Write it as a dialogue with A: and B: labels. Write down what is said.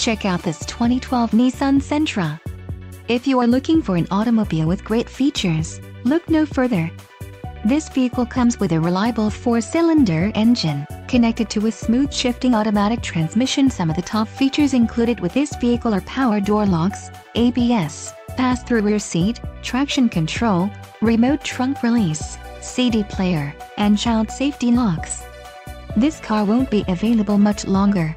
A: Check out this 2012 Nissan Sentra. If you are looking for an automobile with great features, look no further. This vehicle comes with a reliable four-cylinder engine, connected to a smooth shifting automatic transmission. Some of the top features included with this vehicle are power door locks, ABS, pass-through rear seat, traction control, remote trunk release, CD player, and child safety locks. This car won't be available much longer.